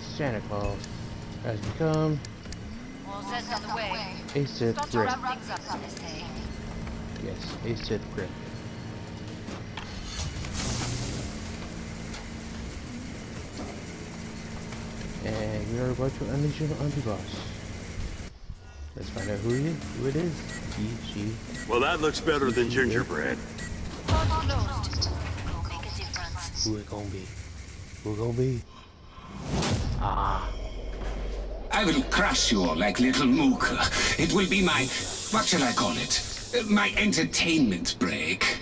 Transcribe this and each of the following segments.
Santa Claus has become All sets on the way. a Sith Grimm. wrap things up, as they say. Yes, a Sith Grimm. And we are about to unleash an anti-boss. Let's find out who he who it is. GG. Well, that looks better than gingerbread. Doors closed. Will make a difference. Who it gonna be? Who it gonna be? Ah, I will crush you all like little Mook. It will be my, what shall I call it? My entertainment break.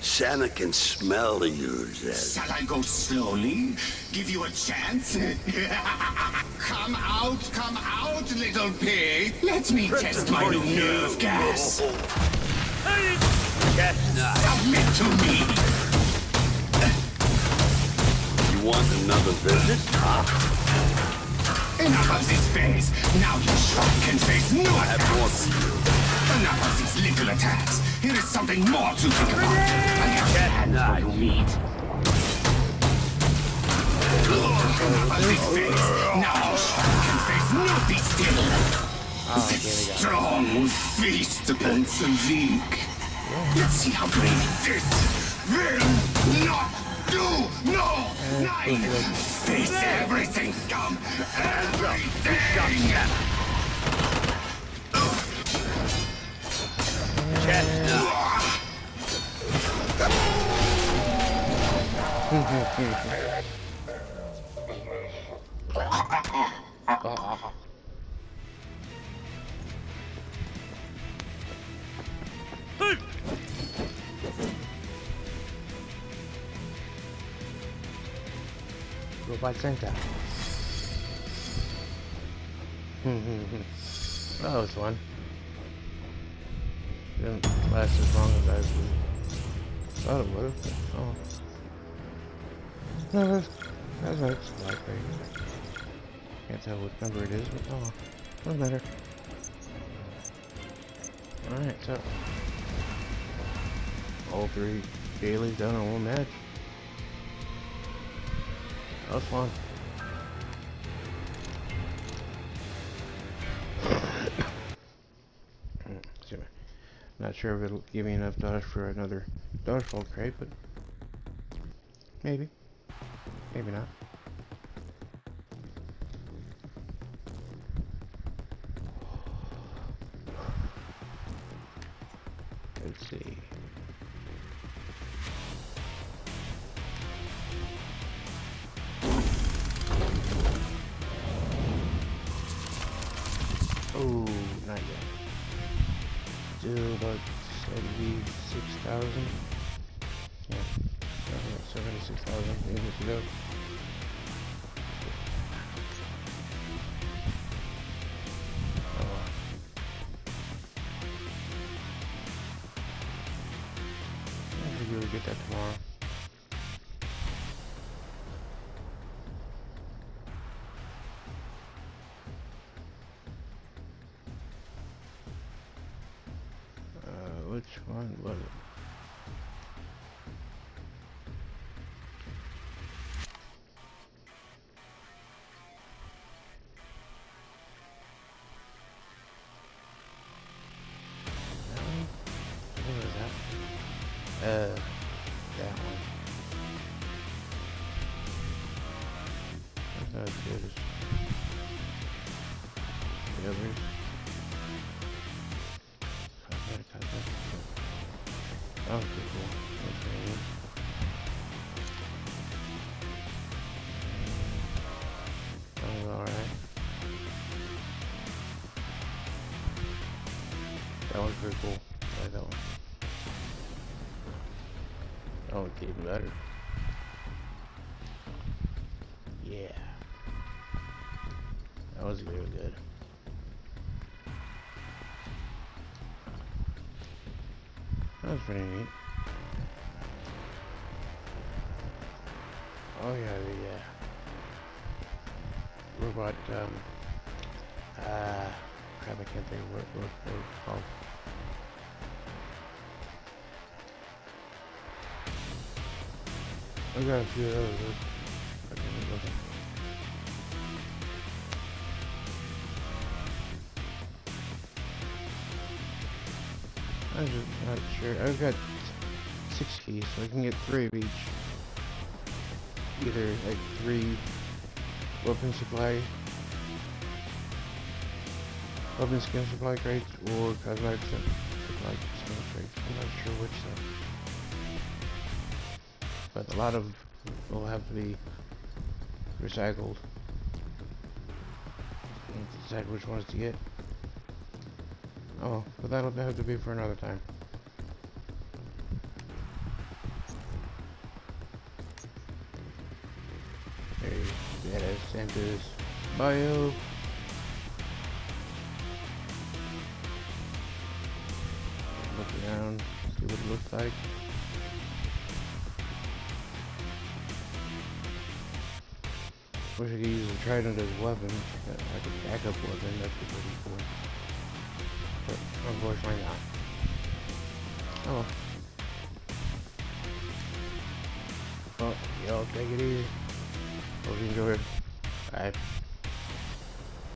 Santa can smell you, Zed. Shall I go slowly? Give you a chance? come out, come out, little pig. Let me test my new nerve gas. Chestnut. Submit to me. Want another visit? Enough of this face. Now you shrunk can face no I have more attacks. Enough of these little attacks. Here is something more to think about. I have plans for you, meat. Enough of this face. Now you shrunk can face no be still. Ah, this strong will feast upon the weak. Let's see how great this will not do. No, nine. Face everything, scum. Everything. Chestnut. Robot. Hmm. That was fun. Didn't last as long as I thought it would. Oh. That's, that's, that's Blackberry. Can't tell what number it is, but oh, doesn't matter. Alright, so. All three dailies done in one match. That was fun. Not sure if it'll give me enough dosh for another Dosh Vault crate, but maybe. Maybe not. Let's see. Still about 76,000. Yeah, about 76,000 units to go. Oh. We'll get that tomorrow. Which one was it? That Oh, was pretty cool. Pretty. That was alright. That one's pretty cool. I like that one. Oh, that one's even better. Yeah. That was really good. Was pretty neat. Oh yeah, the uh, robot. Um, uh, crap, I can't think of what, what it's called. I got a few I'm just not sure. I've got six keys, so I can get three of each. Either like three weapon supply, weapon skin supply crates, or cosmetic supply skin crates. I'm not sure which though. But a lot of will have to be recycled. And decide which ones to get. Oh, but that'll have to be for another time. There's Beta Santa's bio. Look around, see what it looks like. Wish I could use a trident as a weapon, like a backup weapon, be pretty cool. But unfortunately not. Oh well. Y'all take it easy. Hope you enjoyed. Bye.